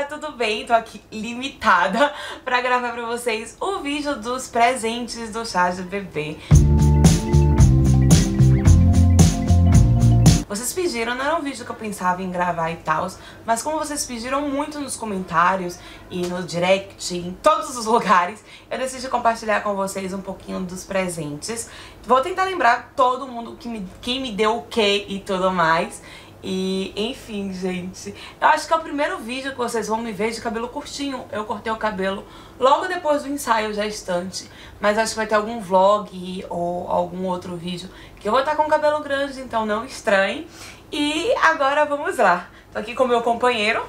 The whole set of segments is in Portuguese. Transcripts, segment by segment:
galera, tudo bem? Tô aqui limitada pra gravar pra vocês o vídeo dos presentes do chá de bebê. Vocês pediram, não era um vídeo que eu pensava em gravar e tal, mas como vocês pediram muito nos comentários e no direct, em todos os lugares, eu decidi compartilhar com vocês um pouquinho dos presentes. Vou tentar lembrar todo mundo que me, quem me deu o que e tudo mais. E, enfim, gente, eu acho que é o primeiro vídeo que vocês vão me ver de cabelo curtinho. Eu cortei o cabelo logo depois do ensaio gestante, mas acho que vai ter algum vlog ou algum outro vídeo que eu vou estar com cabelo grande, então não estranhe. E agora vamos lá. Tô aqui com meu companheiro.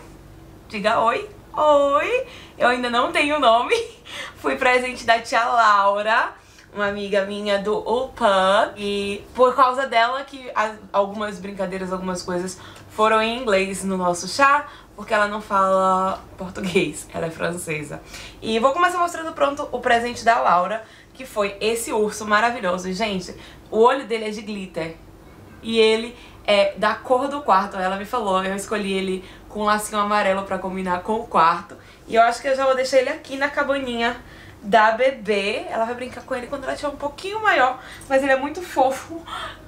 Diga oi. Oi! Eu ainda não tenho nome. Fui presente da tia Laura uma amiga minha do UPA e por causa dela que algumas brincadeiras, algumas coisas foram em inglês no nosso chá, porque ela não fala português, ela é francesa. E vou começar mostrando pronto o presente da Laura, que foi esse urso maravilhoso. Gente, o olho dele é de glitter e ele é da cor do quarto. Ela me falou, eu escolhi ele com um lacinho amarelo pra combinar com o quarto. E eu acho que eu já vou deixar ele aqui na cabaninha da bebê. Ela vai brincar com ele quando ela estiver um pouquinho maior, mas ele é muito fofo.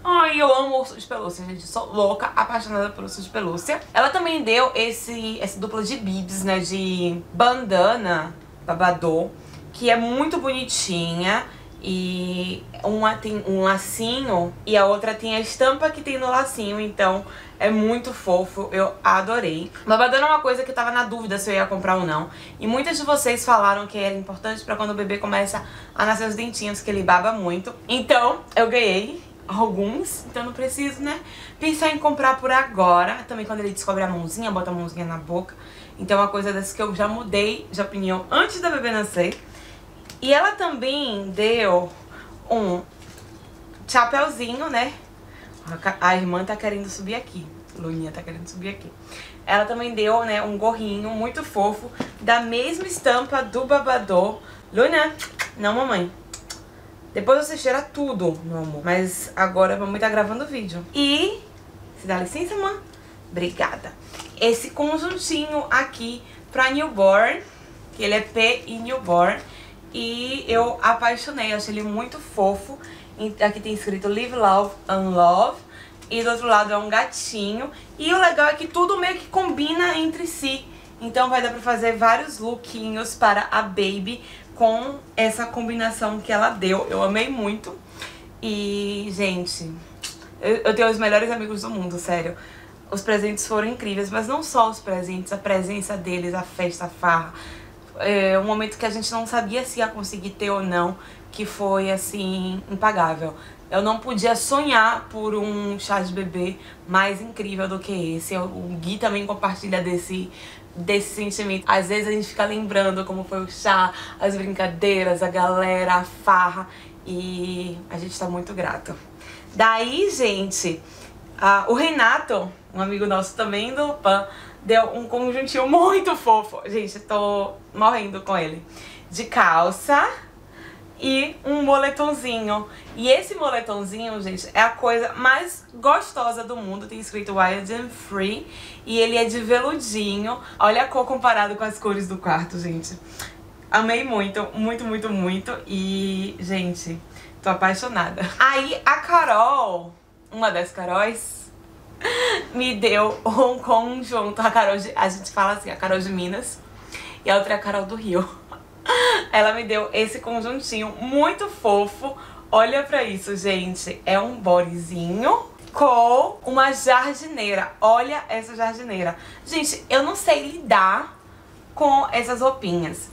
Ai, eu amo urso de pelúcia, gente. Sou louca, apaixonada por urso de pelúcia. Ela também deu esse, esse duplo de bibs, né, de bandana babador, que é muito bonitinha. E uma tem um lacinho e a outra tem a estampa que tem no lacinho, então é muito fofo, eu adorei. Babadona é uma coisa que eu tava na dúvida se eu ia comprar ou não. E muitas de vocês falaram que era importante pra quando o bebê começa a nascer os dentinhos, que ele baba muito. Então, eu ganhei alguns, então não preciso, né, pensar em comprar por agora. Também quando ele descobre a mãozinha, bota a mãozinha na boca. Então é uma coisa dessa que eu já mudei de opinião antes da bebê nascer. E ela também deu um chapéuzinho, né? A irmã tá querendo subir aqui. Luninha tá querendo subir aqui. Ela também deu, né, um gorrinho muito fofo, da mesma estampa do babador. Luna, não mamãe. Depois você cheira tudo, meu amor. Mas agora vamos estar gravando o vídeo. E, se dá licença, mãe? Obrigada. Esse conjuntinho aqui pra newborn, que ele é P e newborn. E eu apaixonei, achei ele muito fofo. Aqui tem escrito Live, Love, Unlove. E do outro lado é um gatinho. E o legal é que tudo meio que combina entre si. Então vai dar pra fazer vários lookinhos para a Baby com essa combinação que ela deu. Eu amei muito. E, gente, eu, eu tenho os melhores amigos do mundo, sério. Os presentes foram incríveis, mas não só os presentes, a presença deles, a festa, a farra é, um momento que a gente não sabia se ia conseguir ter ou não, que foi assim, impagável. Eu não podia sonhar por um chá de bebê mais incrível do que esse. O Gui também compartilha desse, desse sentimento. Às vezes a gente fica lembrando como foi o chá, as brincadeiras, a galera, a farra. E a gente tá muito grato. Daí, gente, a, o Renato, um amigo nosso também do PAN, deu um conjuntinho muito fofo. Gente, tô morrendo com ele. De calça e um moletomzinho. E esse moletomzinho, gente, é a coisa mais gostosa do mundo. Tem escrito Wild and Free. E ele é de veludinho. Olha a cor comparado com as cores do quarto, gente. Amei muito, muito, muito, muito. E, gente, tô apaixonada. Aí, a Carol, uma das Caróis, me deu um conjunto. A Carol de, a gente fala assim, a Carol de Minas e a outra é a Carol do Rio. Ela me deu esse conjuntinho muito fofo. Olha pra isso, gente. É um bodyzinho com uma jardineira. Olha essa jardineira. Gente, eu não sei lidar com essas roupinhas.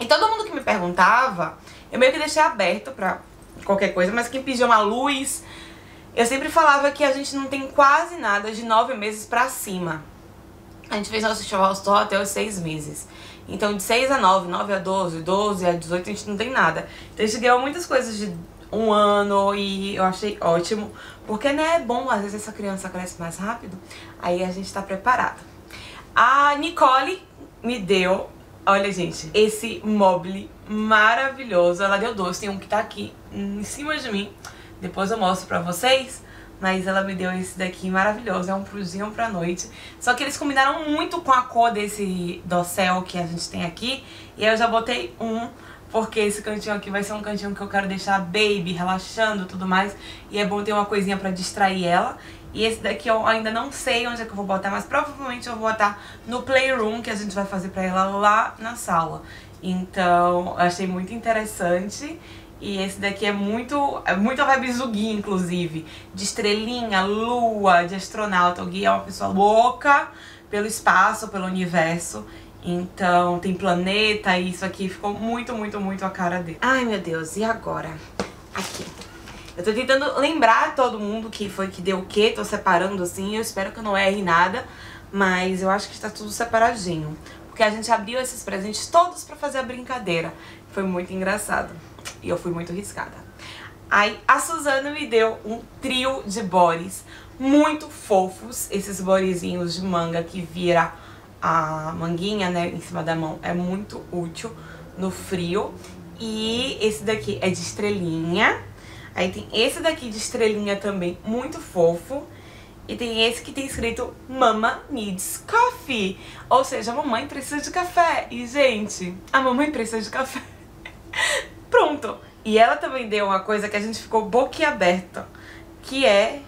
E todo mundo que me perguntava, eu meio que deixei aberto pra qualquer coisa, mas quem pediu uma luz, eu sempre falava que a gente não tem quase nada de nove meses pra cima. A gente fez nosso enxoval só até os seis meses. Então, de 6 a 9, 9 a 12, 12 a 18, a gente não tem nada. Então, a gente ganhou muitas coisas de um ano e eu achei ótimo. Porque, né, é bom, às vezes essa criança cresce mais rápido. Aí a gente tá preparado. A Nicole me deu, olha, gente, esse mobile maravilhoso. Ela deu dois, tem um que tá aqui em cima de mim. Depois eu mostro pra vocês. mas ela me deu esse daqui maravilhoso, é um pruzinho pra noite. Só que eles combinaram muito com a cor desse dossel que a gente tem aqui, e aí eu já botei um, porque esse cantinho aqui vai ser um cantinho que eu quero deixar a baby relaxando e tudo mais, e é bom ter uma coisinha pra distrair ela. E esse daqui eu ainda não sei onde é que eu vou botar, mas provavelmente eu vou botar no playroom que a gente vai fazer pra ela lá na sala. Então, achei muito interessante. E esse daqui é muito, é muito a vibe inclusive. De estrelinha, lua, de astronauta. O Gui é uma pessoa louca pelo espaço, pelo universo. Então, tem planeta e isso aqui ficou muito, muito, muito a cara dele. Ai, meu Deus, e agora? Aqui. Eu tô tentando lembrar todo mundo que foi que deu o quê, tô separando assim, eu espero que eu não erre nada, mas eu acho que está tudo separadinho. Porque a gente abriu esses presentes todos pra fazer a brincadeira. Foi muito engraçado. E eu fui muito riscada. Aí a Suzana me deu um trio de bores muito fofos. Esses borezinhos de manga que vira a manguinha, né, em cima da mão. É muito útil no frio. E esse daqui é de estrelinha. Aí tem esse daqui de estrelinha também, muito fofo. E tem esse que tem escrito Mama Needs Coffee. Ou seja, a mamãe precisa de café. E, gente, a mamãe precisa de café. Pronto. E ela também deu uma coisa que a gente ficou boquiaberta. Que é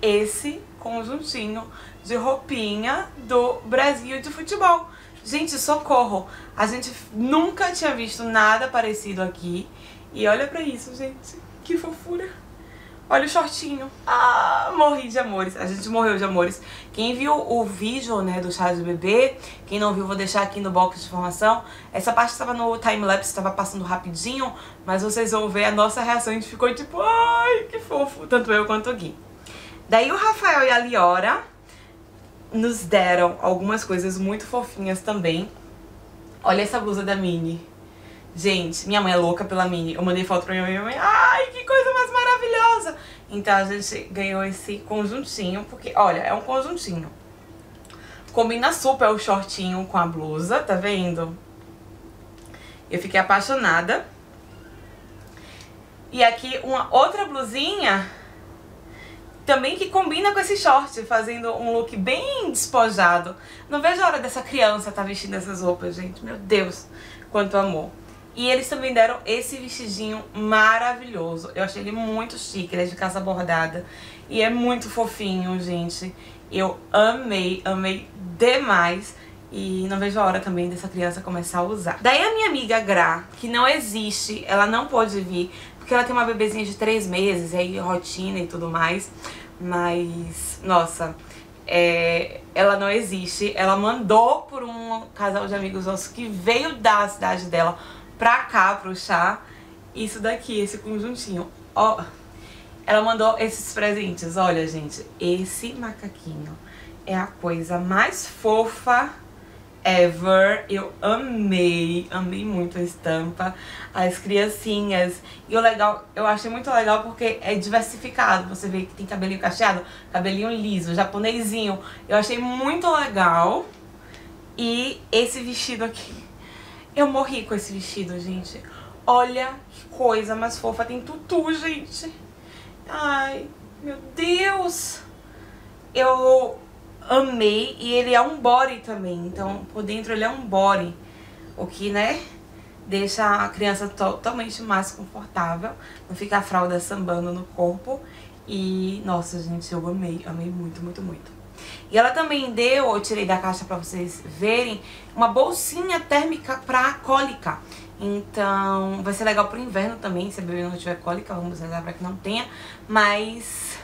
esse conjuntinho de roupinha do Brasil de futebol. Gente, socorro! A gente nunca tinha visto nada parecido aqui. E olha pra isso, gente. Que fofura! Olha o shortinho. Ah, morri de amores. A gente morreu de amores. Quem viu o vídeo, né, do chá de bebê, quem não viu, vou deixar aqui no box de informação. Essa parte estava no time-lapse, estava passando rapidinho, mas vocês vão ver a nossa reação. A gente ficou tipo, ai, que fofo. Tanto eu quanto o Gui. Daí o Rafael e a Liora nos deram algumas coisas muito fofinhas também. Olha essa blusa da Minnie. Gente, minha mãe é louca pela Minnie. Eu mandei foto pra minha mãe minha mãe, ai, que coisa mais maravilhosa. Então a gente ganhou esse conjuntinho, porque, olha, é um conjuntinho. Combina super o shortinho com a blusa, tá vendo? Eu fiquei apaixonada. E aqui uma outra blusinha também que combina com esse short, fazendo um look bem despojado. Não vejo a hora dessa criança estar tá vestindo essas roupas, gente. Meu Deus, quanto amor. E eles também deram esse vestidinho maravilhoso. Eu achei ele muito chique, ele é de casa bordada. E é muito fofinho, gente. Eu amei, amei demais. E não vejo a hora também dessa criança começar a usar. Daí a minha amiga Gra, que não existe, ela não pode vir, porque ela tem uma bebezinha de três meses, aí rotina e tudo mais. Mas, nossa, é, ela não existe. Ela mandou por um casal de amigos nossos que veio da cidade dela pra cá, pro chá, isso daqui, esse conjuntinho. Ó, ela mandou esses presentes. Olha, gente, esse macaquinho é a coisa mais fofa ever. Eu amei, amei muito a estampa, as criancinhas. E o legal, eu achei muito legal porque é diversificado. Você vê que tem cabelinho cacheado, cabelinho liso, japonesinho. Eu achei muito legal. E esse vestido aqui eu morri com esse vestido, gente. Olha que coisa mais fofa. Tem tutu, gente. Ai, meu Deus. Eu amei. E ele é um body também. Então, por dentro ele é um body. O que, né, deixa a criança totalmente mais confortável. Não fica a fralda sambando no corpo. E, nossa, gente, eu amei. Amei muito, muito, muito. E ela também deu, eu tirei da caixa pra vocês verem, uma bolsinha térmica pra cólica. Então, vai ser legal pro inverno também, se a bebê não tiver cólica, vamos rezar pra que não tenha. Mas,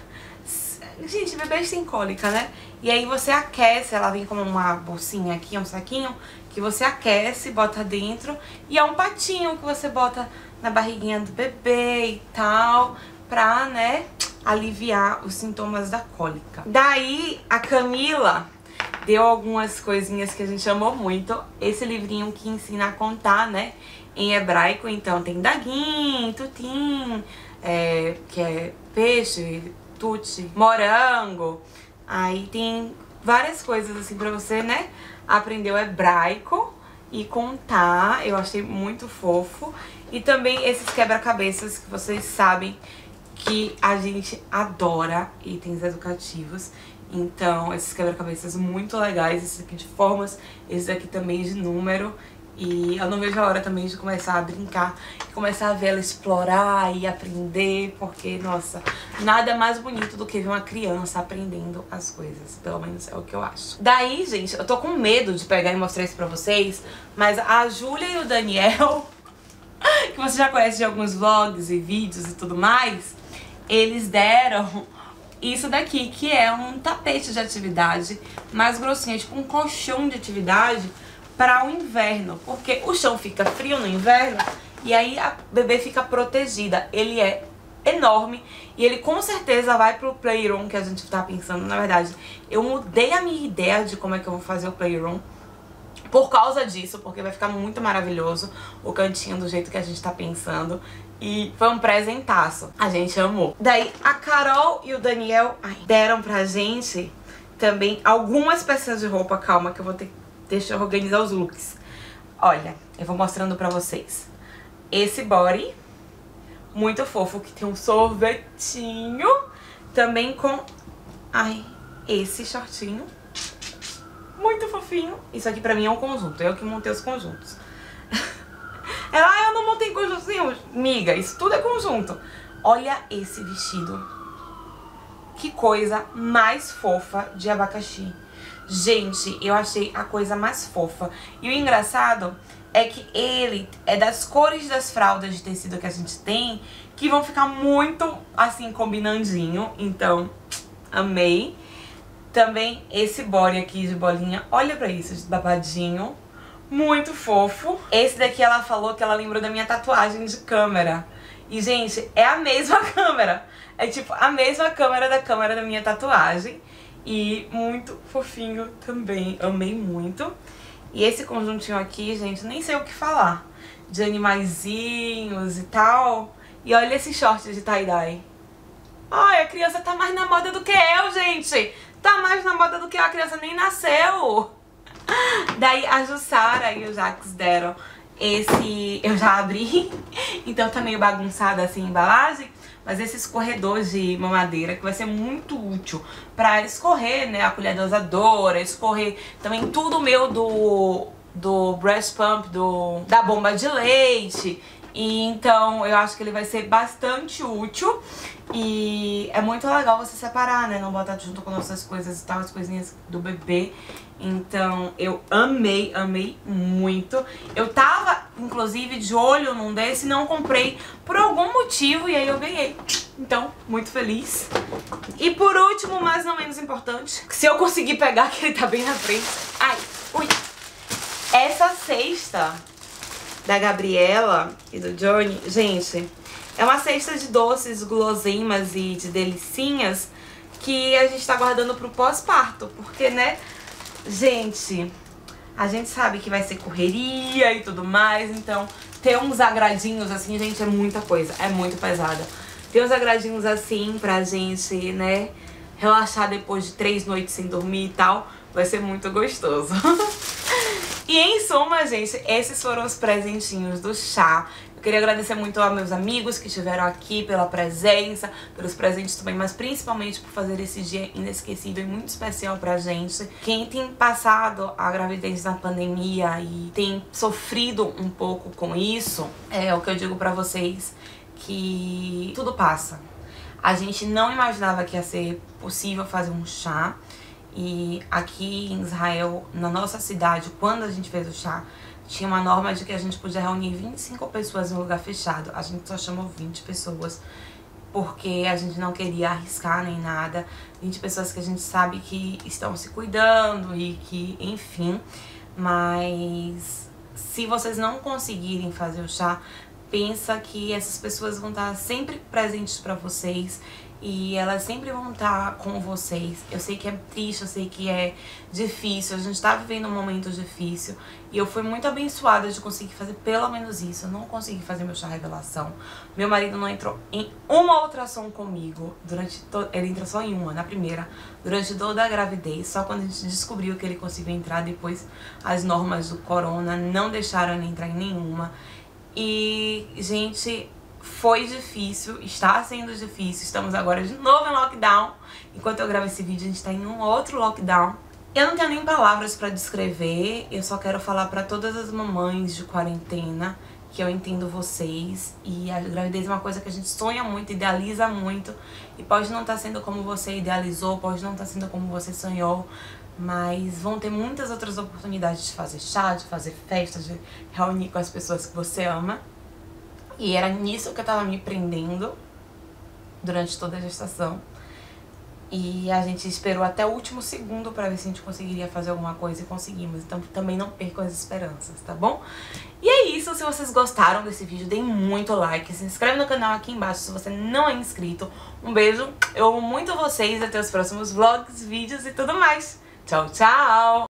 gente, bebês têm cólica, né? E aí você aquece, ela vem como uma bolsinha aqui, um saquinho, que você aquece, bota dentro. E é um patinho que você bota na barriguinha do bebê e tal, pra, né, aliviar os sintomas da cólica. Daí, a Camila deu algumas coisinhas que a gente amou muito. Esse livrinho que ensina a contar, né, em hebraico. Então, tem Dagim, Tutim, é, que é peixe, tuti, morango. Aí tem várias coisas assim pra você, né, aprender o hebraico e contar. Eu achei muito fofo. E também esses quebra-cabeças que vocês sabem que a gente adora itens educativos. Então, esses quebra-cabeças muito legais, esse aqui de formas, esse aqui também de número. E eu não vejo a hora também de começar a brincar começar a ver ela explorar e aprender, porque, nossa, nada mais bonito do que ver uma criança aprendendo as coisas. Pelo menos é o que eu acho. Daí, gente, eu tô com medo de pegar e mostrar isso pra vocês, mas a Júlia e o Daniel, que você já conhece de alguns vlogs e vídeos e tudo mais, eles deram isso daqui, que é um tapete de atividade mais grossinho, é tipo um colchão de atividade para o inverno, porque o chão fica frio no inverno e aí a bebê fica protegida. Ele é enorme e ele com certeza vai pro playroom que a gente tá pensando, na verdade. Eu mudei a minha ideia de como é que eu vou fazer o playroom por causa disso, porque vai ficar muito maravilhoso o cantinho do jeito que a gente tá pensando. E foi um presentaço. A gente amou. Daí a Carol e o Daniel ai, deram pra gente também algumas peças de roupa. Calma que eu vou ter Deixa eu organizar os looks. Olha, eu vou mostrando pra vocês. Esse body, muito fofo, que tem um sorvetinho. Também com, ai, esse shortinho. Muito fofinho. Isso aqui pra mim é um conjunto, eu que montei os conjuntos. Ela, ah, eu não montei conjuntinho. Miga, isso tudo é conjunto. Olha esse vestido. Que coisa mais fofa de abacaxi. Gente, eu achei a coisa mais fofa. E o engraçado é que ele é das cores das fraldas de tecido que a gente tem, que vão ficar muito, assim, combinandinho. Então, amei. Também esse body aqui de bolinha. Olha pra isso, babadinho. Muito fofo. Esse daqui ela falou que ela lembrou da minha tatuagem de câmera. E, gente, é a mesma câmera. É tipo a mesma câmera da câmera da minha tatuagem. E muito fofinho também, amei muito. E esse conjuntinho aqui, gente, nem sei o que falar. De animaizinhos e tal. E olha esse short de tie-dye. Ai, a criança tá mais na moda do que eu, gente. Tá mais na moda do que a criança nem nasceu. Daí a Jussara e o Jax deram esse... Eu já abri, então tá meio bagunçada assim a embalagem mas esse escorredor de mamadeira que vai ser muito útil para escorrer, né, a colher dosadora, escorrer também tudo meu do, do breast pump, do, da bomba de leite. E então eu acho que ele vai ser bastante útil e é muito legal você separar, né? Não botar junto com nossas coisas e tal, as coisinhas do bebê. Então eu amei, amei muito. Eu tava, inclusive, de olho num desse não comprei por algum motivo e aí eu ganhei. Então, muito feliz. E por último, mas não menos importante, se eu conseguir pegar, que ele tá bem na frente. Ai, ui. Essa cesta da Gabriela e do Johnny, gente, é uma cesta de doces, guloseimas e de delicinhas que a gente tá guardando pro pós-parto, porque, né, gente, a gente sabe que vai ser correria e tudo mais, então ter uns agradinhos assim, gente, é muita coisa, é muito pesada. Ter uns agradinhos assim pra gente, né, relaxar depois de três noites sem dormir e tal, vai ser muito gostoso. e em suma, gente, esses foram os presentinhos do chá. Queria agradecer muito aos meus amigos que estiveram aqui pela presença, pelos presentes também, mas principalmente por fazer esse dia inesquecível e muito especial pra gente. Quem tem passado a gravidez na pandemia e tem sofrido um pouco com isso, é o que eu digo pra vocês, que tudo passa. A gente não imaginava que ia ser possível fazer um chá. E aqui em Israel, na nossa cidade, quando a gente fez o chá, tinha uma norma de que a gente podia reunir 25 pessoas em um lugar fechado. A gente só chamou 20 pessoas porque a gente não queria arriscar nem nada. 20 pessoas que a gente sabe que estão se cuidando e que, enfim. Mas se vocês não conseguirem fazer o chá, pensa que essas pessoas vão estar sempre presentes para vocês e elas sempre vão estar com vocês. Eu sei que é triste, eu sei que é difícil, a gente tá vivendo um momento difícil e eu fui muito abençoada de conseguir fazer pelo menos isso. Eu não consegui fazer meu chá revelação. Meu marido não entrou em uma outra ação comigo durante to... ele entrou só em uma, na primeira, durante toda a gravidez. Só quando a gente descobriu que ele conseguiu entrar depois as normas do corona não deixaram ele entrar em nenhuma. E, gente, foi difícil, está sendo difícil, estamos agora de novo em lockdown. Enquanto eu gravo esse vídeo, a gente tá em um outro lockdown. Eu não tenho nem palavras pra descrever, eu só quero falar pra todas as mamães de quarentena que eu entendo vocês e a gravidez é uma coisa que a gente sonha muito, idealiza muito e pode não estar tá sendo como você idealizou, pode não estar tá sendo como você sonhou, mas vão ter muitas outras oportunidades de fazer chá, de fazer festa, de reunir com as pessoas que você ama. E era nisso que eu tava me prendendo durante toda a gestação. E a gente esperou até o último segundo para ver se a gente conseguiria fazer alguma coisa e conseguimos. Então também não percam as esperanças, tá bom? E é isso, se vocês gostaram desse vídeo, deem muito like, se inscreve no canal aqui embaixo se você não é inscrito. Um beijo, eu amo muito vocês, até os próximos vlogs, vídeos e tudo mais. Tchau, tchau!